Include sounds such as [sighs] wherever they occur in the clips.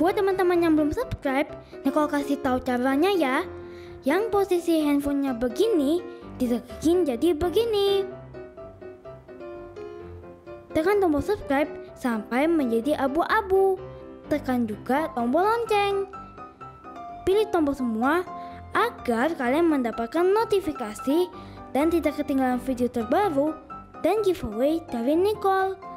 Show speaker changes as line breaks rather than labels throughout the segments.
Buat teman-teman yang belum subscribe, Nicole kasih tahu caranya ya. Yang posisi handphonenya begini, ditekin jadi begini. Tekan tombol subscribe sampai menjadi abu-abu. Tekan juga tombol lonceng. Pilih tombol semua agar kalian mendapatkan notifikasi dan tidak ketinggalan video terbaru dan giveaway dari Nicole.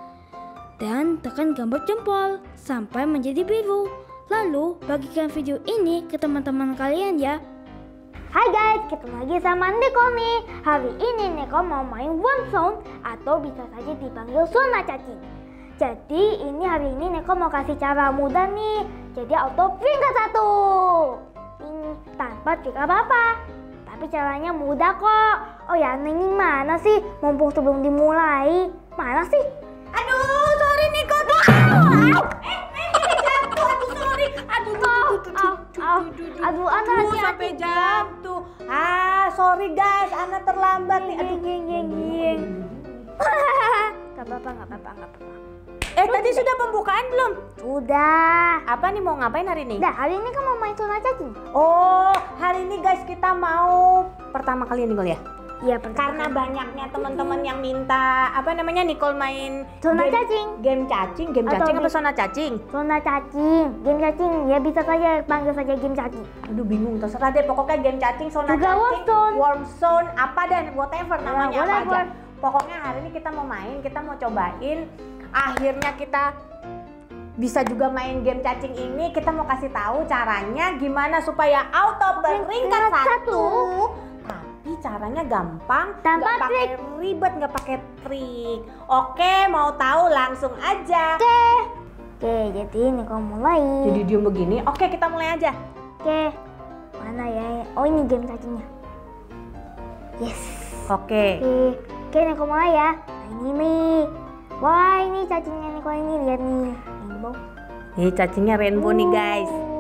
Dan tekan gambar jempol sampai menjadi biru. Lalu bagikan video ini ke teman-teman kalian ya.
Hai guys, ketemu lagi sama Nicole nih. Hari ini Nicole mau main One Sound atau bisa saja dipanggil Sona Cacing. Jadi ini hari ini Nicole mau kasih cara mudah nih. Jadi auto peringkat satu. Ini tanpa trik apa-apa. Tapi caranya mudah kok. Oh ya, ini mana sih? Mumpung sebelum dimulai. Mana sih?
Aduh. Aduh, jatuh. Aduh, sorry. Aduh,
Au,
tuh, tuh,
au,
tuh,
au.
tuh, tuh, tuh.
Aduh, Ana
Aduh,
hati-hati.
sampai jatuh. Ah, sorry guys, Ana terlambat nih. Aduh,
Geng, geng, geng. Gak apa-apa, gak apa-apa, gak apa-apa.
Eh, tadi sudah pembukaan belum?
Sudah.
Apa nih mau ngapain hari ini?
Dah, hari ini kan mau main Sona Cacing.
Oh, hari ini guys kita mau pertama kali Nicole ya.
Iya,
Karena banyaknya teman-teman yang minta apa namanya Nicole main
Sona
game-
cacing.
Game cacing, game
Atau
cacing apa sona cacing?
Sona cacing, game cacing ya bisa saja panggil saja game cacing.
Aduh bingung terserah deh pokoknya game cacing zona
Juga
cacing
Warzone.
warm zone apa dan whatever
Ya,
namanya apa aja pokoknya hari ini kita mau main kita mau cobain akhirnya kita bisa juga main game cacing ini kita mau kasih tahu caranya gimana supaya auto
peringkat satu.
Tapi caranya gampang nggak pakai ribet nggak pakai trik oke mau tahu langsung aja
Oke. Oke, jadi ini kau mulai.
jadi diem begini oke kita mulai aja
Oke. Mana ya? Oh, ini game cacingnya. Yes.
oke
Oke. Oke, ini kau mulai ya. Nah, ini nih. Wah, ini cacingnya nih kau ini lihat nih. Rainbow.
Ini cacingnya rainbow nih guys.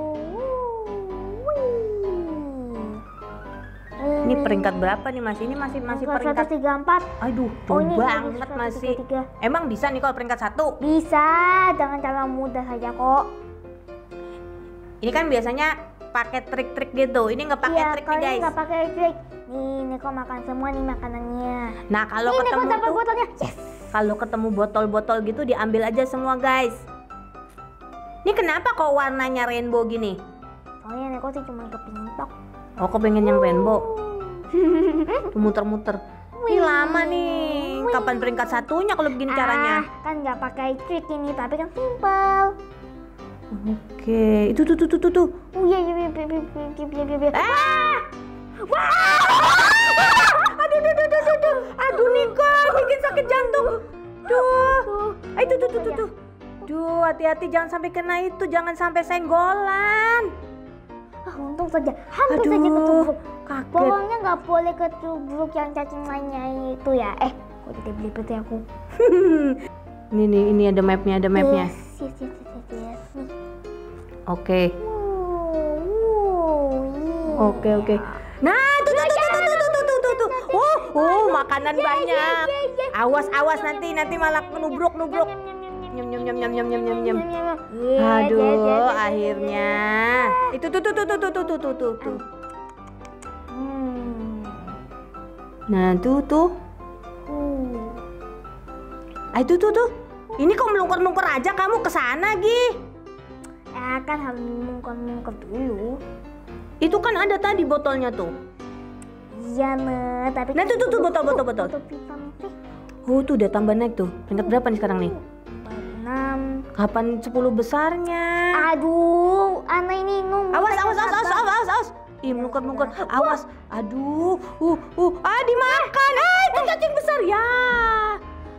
Ini peringkat berapa nih mas? Ini masih masih peringkat.
satu tiga empat.
Aduh,
Oh,
jauh
ini
banget masih. Emang bisa nih kalau peringkat satu?
Bisa, dengan cara mudah saja kok.
Ini kan biasanya pakai trik-trik gitu. Ini nggak pakai
iya,
trik nih guys.
nggak pakai trik. Nih, nih kok makan semua nih makanannya.
Nah kalau
Ini
ketemu
dapat
tuh,
botolnya. Yes.
kalau ketemu botol-botol gitu diambil aja semua guys. Ini kenapa kok warnanya rainbow gini?
Soalnya nih kok sih cuma kepingin tok.
Oh, kok pengen yang rainbow? [laughs] muter-muter Wih lama nih. Kapan peringkat satunya kalau begini
ah, caranya? Kan nggak pakai trik ini, tapi kan simpel
Oke, itu tuh tuh tuh tuh tuh.
Oh iya iya iya iya iya iya iya. iya, iya.
Ah! Wah! Aduh aduh aduh aduh aduh. Aduh Niko, bikin sakit jantung. Duh. Ah, itu tuh tuh tuh tuh. Duh, hati-hati jangan sampai kena itu, jangan sampai senggolan.
Ah, untung saja. Hampir
aduh.
saja ketumbuk
kaget.
Pokoknya nggak boleh ketubruk yang cacing lainnya itu ya. Eh, kok jadi belibet ya aku?
Ini nih, ini ada mapnya, ada mapnya.
Yes, yes, yes, yes, yes.
Oke.
Wuh, wuh, iya.
Oke, oke. Nah, tuh tuh tuh tuh tuh tuh tuh tuh tuh. Oh, oh, makanan banyak. Awas, awas nanti nanti malah nubruk nubruk. Nyem nyem nyem nyem nyem nyem nyem nyem. Aduh, akhirnya. Itu tuh tuh tuh tuh tuh tuh tuh tuh.
Hmm.
Nah, tuh tuh.
Uh.
Ah, itu tuh tuh. Ini kok melungker-lungker aja kamu ke sana, Gi.
Ya kan harus mungker-mungker dulu.
Itu kan ada tadi botolnya tuh.
Iya, ne, tapi
Nah, tuh, tuh, tuh, botol, botol, botol. Oh, tuh udah tambah naik tuh. Peringkat berapa nih sekarang nih?
Enam.
Kapan 10 besarnya?
Aduh, anak ini nunggu.
Awas, awas, awas, awas, awas, awas. Ih, melungker-melungker. Awas. Aduh. Uh, uh. Ah, dimakan. Ah, itu cacing besar ya.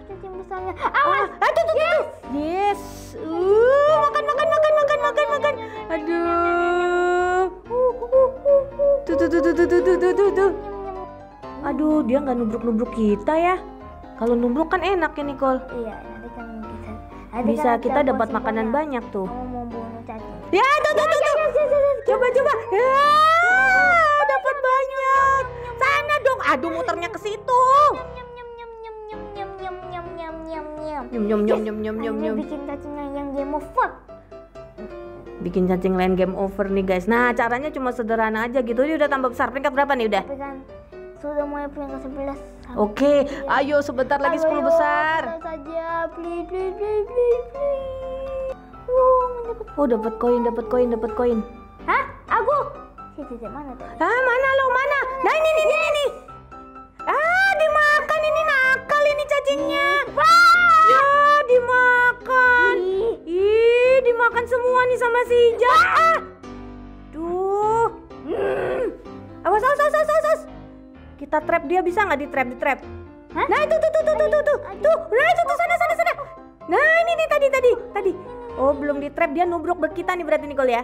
Cacing besarnya. Awas.
Ah, tuh, tuh, tuh. Yes. Uh, makan, makan, makan, makan, makan, makan. Aduh. Tuh, tuh, tuh, tuh, tuh, tuh, tuh, tuh, tuh, tuh. Aduh, dia nggak nubruk-nubruk kita ya. Kalau nubruk kan enak ya, Nicole.
Iya, nanti kan bisa. Nanti
Bisa
kan
kita dapat makanan banyak tuh.
Kamu mau bunuh cacing.
Ya, tuh, tuh, tuh, tuh. Coba, coba. Ya, aduh muternya ke situ Nyum nyum nyum nyum nyum nyum nyum.
bikin cacing yang game over
bikin cacing lain game over nih guys nah caranya cuma sederhana aja gitu dia udah tambah besar peringkat berapa nih udah
kan, sudah mulai peringkat 11
oke ayo sebentar lagi 10 besar
saja please please please please, please.
Oh, dapat koin, dapat koin, dapat koin.
Hah? Aku? Si mana tuh?
Ah, mana lo? Mana? Nah, ini, ini, ini, ini. Ini cacingnya. Ya dimakan. Ih dimakan semua nih sama si Ija. Ah. Duh. Hmm. Awas awas awas awas awas. Kita trap dia bisa nggak di trap di trap?
Hah?
Nah itu tuh tuh tuh tuh tuh tuh tuh. Nah itu tuh sana sana sana. Nah ini nih tadi tadi tadi. Oh belum di trap dia nubruk buat kita nih berarti Nicole ya.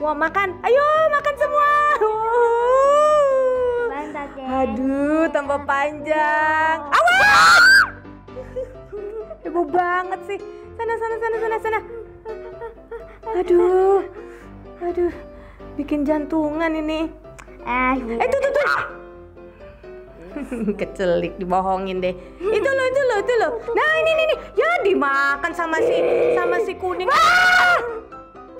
Wah makan, ayo makan semua.
Deh.
Aduh, tambah panjang. Awas! Heboh banget sih. Sana, sana, sana, sana, sana. Aduh, aduh, bikin jantungan ini.
Ah,
Eh, tuh, tuh, tuh. Kecelik, dibohongin deh. Itu loh, itu loh, itu loh. Nah, ini, ini, ini. Ya, dimakan sama si, sama si kuning.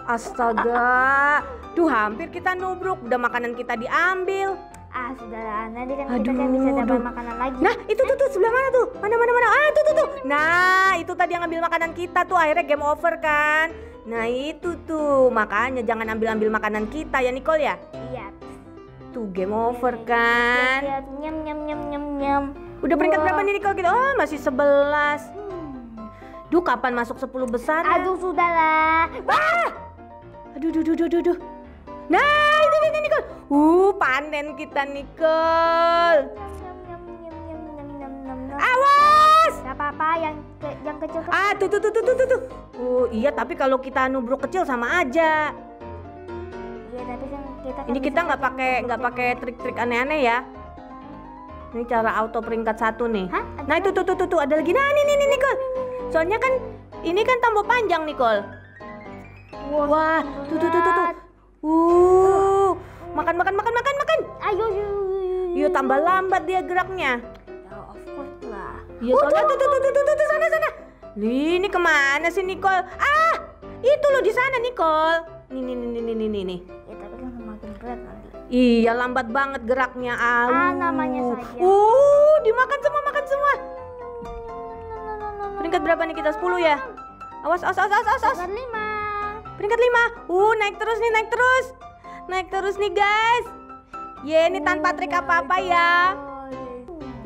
Astaga. Duh, hampir kita nubruk. Udah makanan kita diambil.
Ah sudahlah. Nanti kan kita kan
Aduh,
bisa dapat
aduh.
makanan lagi.
Nah, itu tuh tuh sebelah mana tuh? Mana mana mana? Ah, tuh tuh tuh. Nah, itu tadi yang ambil makanan kita tuh akhirnya game over kan. Nah, itu tuh. Makanya jangan ambil-ambil makanan kita ya Nicole ya.
Iya.
Tuh game over kan.
Lihat, nyam nyam nyam nyam nyam.
Udah peringkat
Wah.
berapa nih Nicole kita? Oh, masih 11. Duh, kapan masuk 10 besar? ya?
Aduh sudahlah.
Wah! Aduh, duh, duh, duh, duh, duh. Nah, itu itu Nicole. Uh, panen kita Nicole. Awas!
Gak apa-apa yang ke, yang kecil kecil.
Ah, tuh tuh tuh tuh tuh tuh. Oh, iya, tapi kalau kita nubruk kecil sama aja.
Iya tapi kan kita kan
Ini kita nggak
pakai
nggak pakai trik-trik aneh-aneh ya. Ini cara auto peringkat satu nih.
Hah?
Nah itu tuh tuh tuh, tuh ada lagi. Nah ini nih nih Nicole. Soalnya kan ini kan tambah panjang Nicole. Wah, tuh tuh tuh tuh tuh. Uh, makan makan makan makan makan.
Ayo yuk.
Iya tambah lambat dia geraknya.
Ya of course lah.
Soalnya tuh tuh tuh tuh tuh tuh, tuh sana sana. Nih, ini ke mana sih Nicole? Ah, itu loh di sana Nicole. Nih nih nih nih nih nih nih.
Ya tapi kan semakin berat nanti.
Iya lambat banget geraknya Au.
Ah, namanya saja.
Uh, dimakan semua makan semua. Peringkat berapa nih kita? 10 ya? Awas awas awas awas awas. awas.
Peringkat lima.
Peringkat 5. Uh, naik terus nih, naik terus. Naik terus nih, guys. Ye, ini tanpa trik apa-apa ya.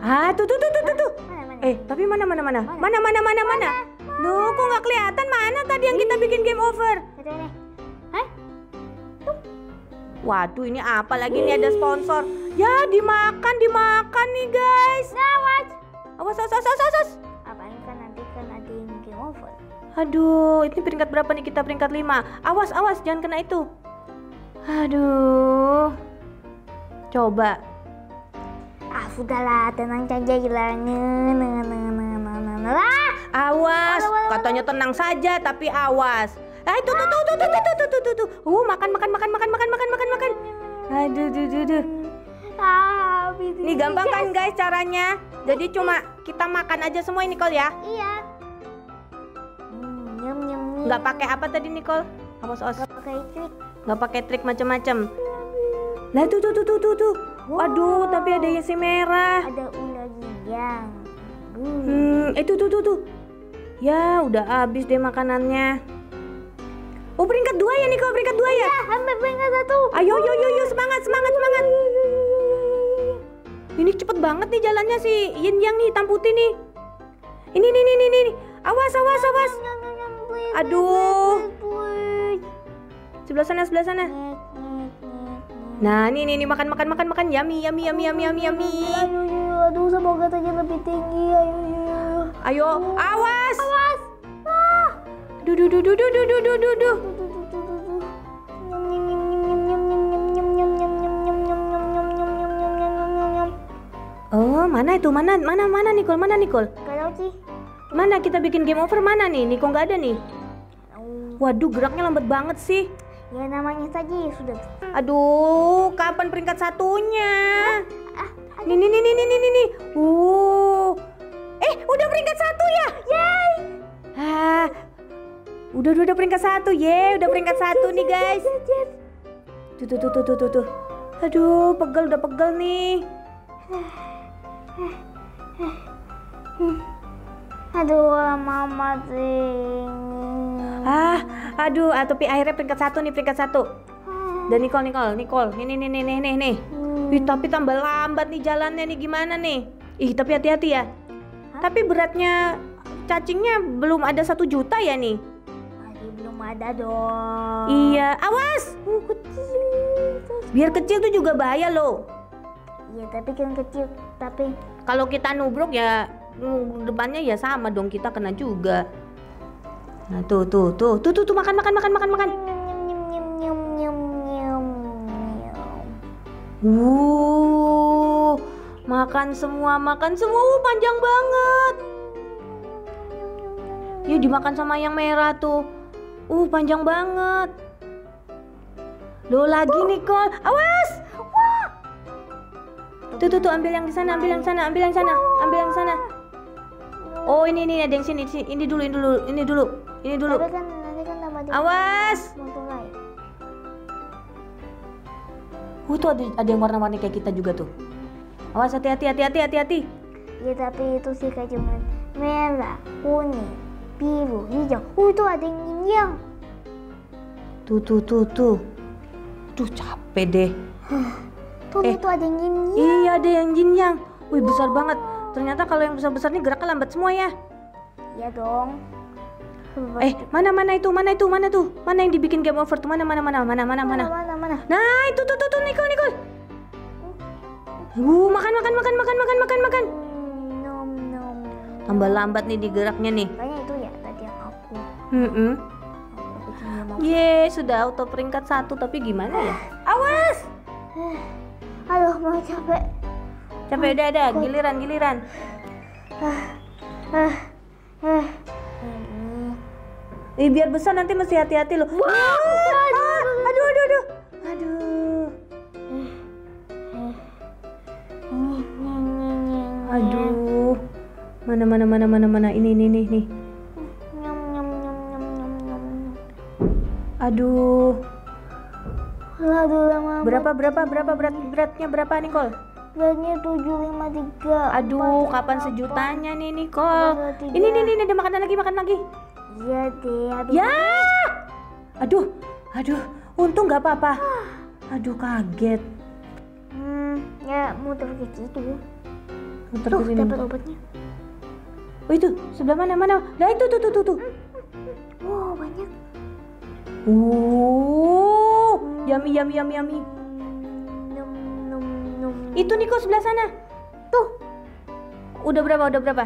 Ah, tuh tuh tuh tuh tuh. Eh, tapi mana mana mana? Mana mana mana mana? Loh, kok nggak kelihatan mana tadi yang kita bikin game over? Waduh, ini apa lagi nih ada sponsor? Ya, dimakan, dimakan nih, guys. Awas, awas, awas, awas, awas.
Apa ini kan nanti kan ada yang game over.
Aduh, ini peringkat berapa nih kita peringkat 5? Awas, awas, jangan kena itu. Aduh. Coba.
Ah sudahlah, tenang saja. Nah, nah, nah, nah, nah, nah. Lah.
Awas, katanya tenang saja tapi awas. Ah, itu tuh tuh tuh tuh tuh tuh tuh tuh tuh tuh. Uh, makan makan makan makan makan makan makan makan. Aduh, duh, duh, duh.
Ah,
Ini gampang kan guys caranya? Jadi cuma kita makan aja semua ini Nicole ya.
Iya.
Nggak pakai apa tadi Nicole? Awas awas.
Nggak pakai trik.
Nggak pakai trik macam-macam. Lah tuh tuh tuh tuh tuh tuh. Waduh, tapi ada yang si merah.
Ada ular gigang. Hmm.
Hmm, itu tuh tuh tuh. Ya, udah habis deh makanannya. Oh, peringkat dua ya Nicole, peringkat dua ya.
Hampir peringkat satu.
Ayo, yo, yo, yo, semangat, semangat, semangat. Ini cepet banget nih jalannya si Yin Yang nih, hitam putih nih. Ini, nih, nih. nih. Awas, awas, awas. Aduh. Sebelah sana, sebelah sana. Nah, nih, nih, nih, makan, makan, makan, makan. Yummy, yummy, yummy, yummy, yummy, yummy.
Ayo, ayo, aduh semoga saja lebih tinggi. Ayo, ayo,
awas.
Awas. Ah.
Duh, duh, duh, duh, duh, duh, duh, duh, duh, duh. Oh, mana itu? Mana, mana, mana Nicole? Mana Nicole?
Kalau sih,
Mana kita bikin game over mana nih? Niko nggak ada nih. Waduh, geraknya lambat banget sih.
ya namanya saja ya sudah.
Aduh, kapan peringkat satunya? Nih, nih, nih, nih, nih, nih, nih, nih. Uh. Eh, udah peringkat satu ya? Yay! Ah. Udah, udah, udah peringkat satu. Ye, udah peringkat satu nih guys. Tuh, tuh, tuh, tuh, tuh, tuh, tuh. Aduh, pegel, udah pegel nih.
Aduh, mama sih.
Ah, aduh, ah, tapi akhirnya peringkat satu nih, peringkat satu. Dan Nicole, Nicole, Nicole, nih, nih, nih, nih, nih, nih, nih. Ih, tapi tambah lambat nih jalannya nih, gimana nih? Ih, tapi hati-hati ya. Tapi beratnya cacingnya belum ada satu juta ya nih?
Masih belum ada dong.
Iya, awas!
Uh, kecil.
Biar kecil tuh juga bahaya loh.
Iya, tapi kan kecil. Tapi
Kalau kita nubruk ya depannya ya sama dong kita kena juga. Nah tuh tuh tuh tuh tuh, tuh makan makan makan makan makan. Wuh, makan semua makan semua uh, panjang banget. Ya dimakan sama yang merah tuh. Uh panjang banget. Lo lagi Nicole, awas! Wah! Tuh tuh tuh ambil yang di sana, ambil yang sana, ambil yang sana, ambil yang sana. Oh ini ini ada yang sini. ini dulu, ini dulu, ini dulu, ini dulu.
Tapi kan nanti kan tambah
Awas!
mau mulai.
Uh tuh ada, ada yang warna-warni kayak kita juga tuh. Awas hati-hati, hati-hati, hati-hati.
Ya tapi itu sih kayak cuman merah, kuning, biru, hijau. Uh itu ada yang yin.
Tuh tuh tuh tuh. Duh capek deh. [gasps]
Tuh
Eh.
itu ada yang yin yang.
Iya ada yang yin yang. Wih besar banget. Ternyata kalau yang besar-besar ini geraknya lambat semua ya.
Iya dong.
Eh mana mana itu mana itu mana tuh mana yang dibikin game over tuh mana mana mana mana mana mana.
mana mana.
Nah itu tuh tuh tuh Nicole Nicole. Uh makan makan makan makan makan makan makan.
Nom nom.
Tambah lambat nih digeraknya nih.
Kayaknya itu ya tadi yang aku.
Hmm
dia mau.
Ye sudah auto peringkat satu tapi gimana ya? Awas. [sighs]
Aduh mau capek.
Capek udah ada giliran giliran.
Ah, ah.
Eh biar besar nanti mesti hati-hati loh. Ah, ah, aduh aduh aduh. Aduh. Aduh. Mana mana mana mana mana ini ini nih.
Nyam.
Aduh.
Aduh.
Berapa berapa berapa berat beratnya berapa Nicole?
Beratnya tujuh lima tiga.
Aduh, kapan sejutanya nih Nicole? Ini nih nih ada makanan lagi makan lagi.
Iya deh. Habis
Ya. Aduh. Aduh, untung nggak apa-apa. Aduh kaget.
Hmm, ya muter ke situ.
Muter
Tuh
ke sini.
dapat obatnya.
Oh itu sebelah mana mana? Lah itu tuh tuh tuh tuh.
Wow banyak.
Uh, yummy yummy yummy yummy.
Nom nom nom.
Itu Niko sebelah sana.
Tuh
Udah berapa? Udah berapa?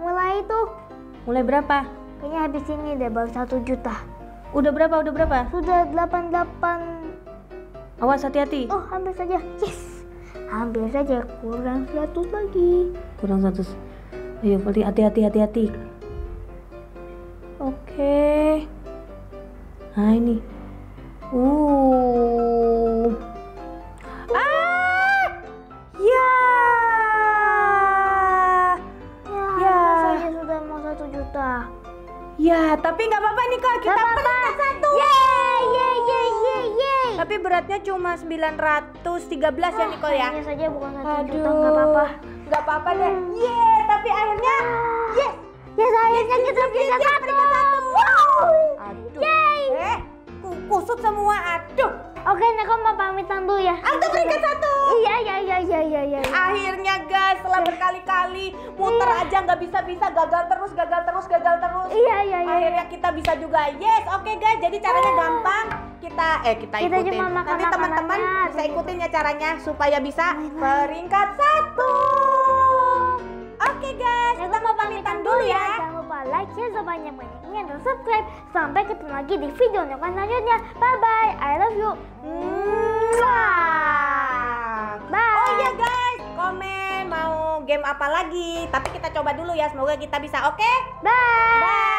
mulai tuh.
Mulai berapa?
Kayaknya habis ini deh baru satu juta.
Udah berapa? Udah berapa?
Sudah delapan delapan.
Awas hati-hati.
Oh hampir saja. Yes. Hampir saja kurang 100 lagi.
Kurang 100. Ayo, berarti hati-hati hati-hati. Oke. Nah ini. Uh. Tapi nggak apa-apa nih kak. Kita peringkat satu.
Yeay, yeay, yeay, yeay, yeay.
Tapi beratnya cuma 913 ya Nicole ya.
Hanya saja bukan satu
Aduh.
juta, nggak apa-apa.
Nggak apa-apa deh. Yeay, tapi akhirnya yes.
Ya akhirnya kita bisa satu. Wow.
Aduh.
Yeay.
Eh, ku- kusut semua. Aduh.
Oke, Neko mau pamitan dulu ya.
Auto peringkat satu.
Iya, iya, iya, iya, iya, iya.
Akhirnya setelah berkali-kali muter aja nggak bisa-bisa, gagal terus, gagal terus, gagal terus.
Iya, iya, iya.
Akhirnya kita bisa juga. Yes, oke guys. Jadi caranya gampang. Kita eh kita,
Kita
ikutin.
makan
Nanti teman-teman bisa ikutin ya caranya supaya bisa peringkat satu. Oke guys, kita mau pamitan dulu ya.
Jangan lupa like, share sebanyak-banyaknya dan subscribe. Sampai ketemu lagi di video Neko selanjutnya. Bye bye. I love you.
Game apa lagi. Tapi kita coba dulu ya, semoga kita bisa. Oke?
Bye.
Bye.